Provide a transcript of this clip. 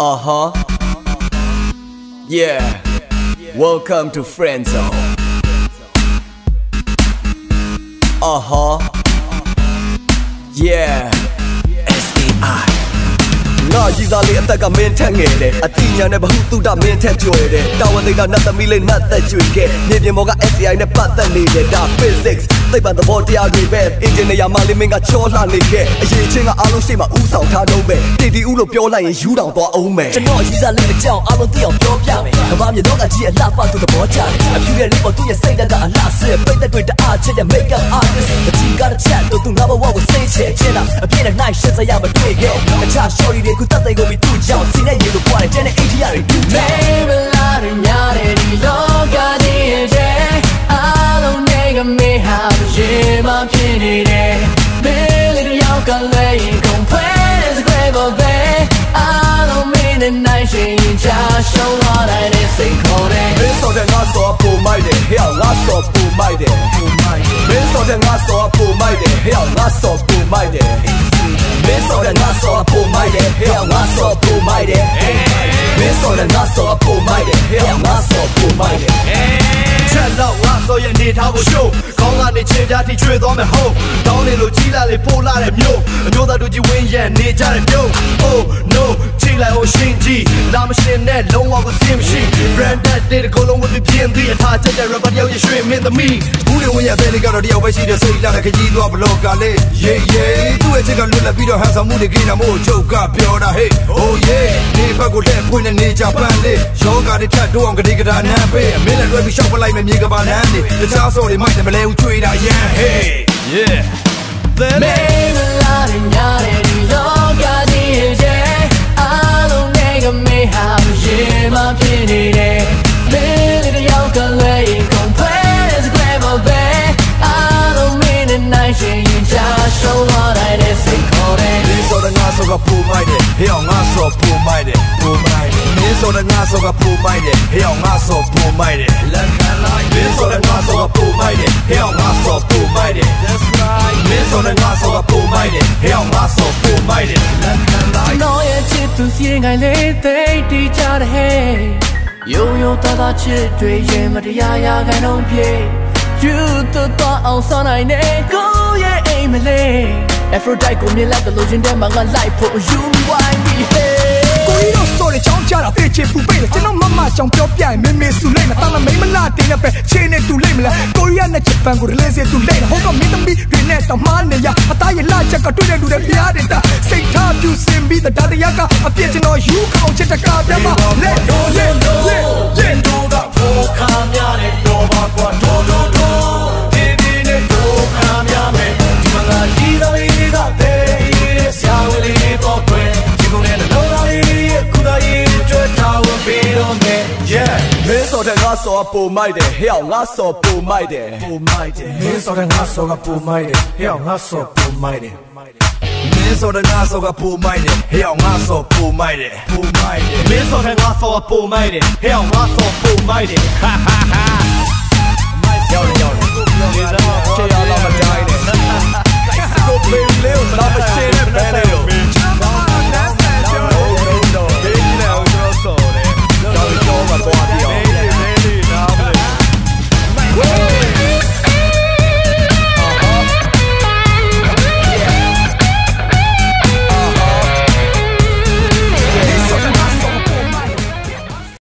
Uh huh. Yeah. Welcome to Friend Zone. Uh huh. Yeah. S-E-I. ငါရည်စားလေးအသက်ကမင်းထက်ငယ်တယ်အတိညာနဲ့ဘဟုတုဒမင်းထက်ကြွယ်တယ်တာဝန်သိတာနတ်သမီးလေးနတ်သက်ကြွေခဲ့မြေပြင်ပေါ်က SCI နဲ့ပတ်သက်နေတယ်ဒါ physics သိပ္ပံသဘောတရားတွေပဲ engineer မလေးမင်းကချောလှနေခဲ့အရေးချင်းကအားလုံးရှိမှဥဆောင်ထားတော့ပဲတီတီဦးလို့ပြောလိုက်ရင်ယူတောင်သွားအောင်မယ်ကျွန်တော်ရည်စားလေးအကြောင်းအားလုံးသိအောင်ပြောပြမယ်ကဘာမြေတော့ကကြီးအလှပသူသဘောကျတယ်အဖြူရဲ့လေးပေါ်သူ့ရဲ့စိတ်ဓာတ်ကအလှဆဲပိတ်သက်တွေတအားချစ်တဲ့ make up artist အကြီးကတချက်တို့သူငါဘဝကိုစိတ်ချချင်တာအပြည့်နဲ့နိုင်ရှင်းစရာမတွေ့ခဲ့အခြား shorty တွေကိုတတ်သိကိုပြီးသူ့ကြောင့်စီနဲ့ရေလိုပွားတယ်တဲ့နဲ့အိတ်ထရတွေတူတယ် Maybe la de nya de di lo ga di de Alone ne ga me ha ye ma pyin ni de Billy de yaw ka le yin kon pwe is grave of bay Alone me ne nai shin ja show la dai de say call de မင်းစော်တဲ့ငါစော်ပုံမိုက်တယ်ဟဲ့ငါစော်ပုံမိုက်တယ်မင်းစော်တဲ့ငါစော်ပုံမိုက်တယ်ဟဲ့ငါစော်ပုံမိုက်တယ်မင်း မင်းစော်တဲ့ငါစော်ပုံမိုက်တယ်ဟဲ့ငါစော်ပုံမိုက်တယ်ချက်တော့ငါဆိုရင်နေထားဖို့ရှို့ခေါင်းကနေချင်းပြားထိချွေသွားမယ်ဟုတ်တောင်းနေလို့ကြီးလာလေပို့လာတဲ့မြို့အမျိုးသားတို့ကြီးဝင်းရံနေကြတဲ့မြို့ Oh no ချိန်လိုက်အောင်ရှင်းကြည့်လာမရှင်းနဲ့လုံးဝကိုစင်မရှိ branded တဲ့ကိုလုံးဝပြင်းသည်အထားချက်တဲ့ rapper တယောက်ရရွှေမင်းသမီးဘူးတွေဝင်းရပဲလေကတော့တယောက်ပဲရှိတယ်စိတ်လာတဲ့ခကြီးသွားဘလော့ကလေး yeah yeah သူ့ရဲ့ချက်ကလွတ်လပ်ပြီးတော့ဟန်ဆောင်မှုတွေကိန်းတာမို့ချုပ်ကပြောတာ hey oh yeah ဒီဘ က်ကိုလက်ဖွင့်နေနေကြပန်းလေးယောဂတွေထပ်တော့အောင်ကလေးကဒါနမ်းပေးမင်းလည်းလွှဲပြီးရှောက်ပလိုက်မယ်မြေကပါလမ်းနေတခြားစော်တွေမိုက်တယ်မလဲဦးချွေးတာ yeah hey yeah then Maybe la de nya de di lo ga di de Alone ne ga me ha ye ma pyin ni de Billy de yaw ka le yin kon pwe is grave of bay Alone me ne nai shin ja show la dai de say call de မင်းစော်တဲ့ငါစော်ကပူမိုက်တယ်ဟဲ့အောင်ငါစော်ပူမိုက်တယ် ပူမိုက်တယ်မင်းစော်တဲ့ငါစော်ကပူမိုက်တယ်ဟဲ့အောင်ငါစော်ပူမိုက်တယ်လက်ခံလိုက်မင်းစော်တဲ့ငါစော်ကပူမိုက်တယ်ဟဲ့အောင်ငါစော်ပူမိုက်တယ် That's right မင်းစော်တဲ့ငါစော်ကပူမိုက်တယ်ဟဲ့အောင်ငါစော်ပူမိုက်တယ်လက်ခံလိုက်နော်ရဲ့ချစ်သူစီရင်ငိုင်လေးသိတီးကြတဲ့ဟဲ့ယုံယုံသားသားချစ်တွေရင်မတရားရာခိုင်နှုန်းပြေယူတော့တော့အောင်စနိုင်နေကိုရဲ့အိမ်မလေး Aphrodite ကိုမြင်လိုက်တဲ့လူချင်းတဲ့မှာငါလိုက်ဖို့ you wine me hey ကိုကြီးတို့ဆိုတဲ့ချောင်းကြတာတေချေပူပိတ်လေ ကျွန်တော်မမချောင်းပြောပြရင်မေမေစုလိုက်မတာမမိမလာတင်တဲ့ပဲချင်းနဲ့တူလိုက်မလားကိုရီးယားနဲ့ဂျပန်ကိုရလဲစေတူလိုက်ဟောကမင်းသမီးတွေနဲ့တမနဲ့ရအသားရလာချက်ကတွေ့တဲ့လူတွေပြားတယ်တာစိတ်ထားပြူစင်ပြီးတဲ့ဒါတရားကအပြစ်ကျွန်တော်ယူခေါင်ချစ်တကားပြမလက်လက်လက်လက် yeah မင်းစော်တဲ့ငါစော်ပုံမိုက်တယ်ဟဲ့ငါစော်ပုံမိုက်တယ်ပူမိုက်တယ်မင်းစော်တဲ့ငါစော်ကပူမိုက်တယ်ဟဲ့ငါစော်ပူမိုက်တယ်မင်းစော်တဲ့ငါစော်ကပူမိုက်တယ်ဟဲ့ငါစော်ပူမိုက်တယ်ပူမိုက်တယ်မင်းစော်တဲ့ငါစော်ကပူမိုက်တယ်ဟဲ့ငါစော်ပူမိုက်တယ်ဟာဟာဟာရောက်တယ်ရောက်တယ်ဒီစားချေရတော့မတိုင်းနဲ့ကိုပလေးလေးကိုတော့မရှင်း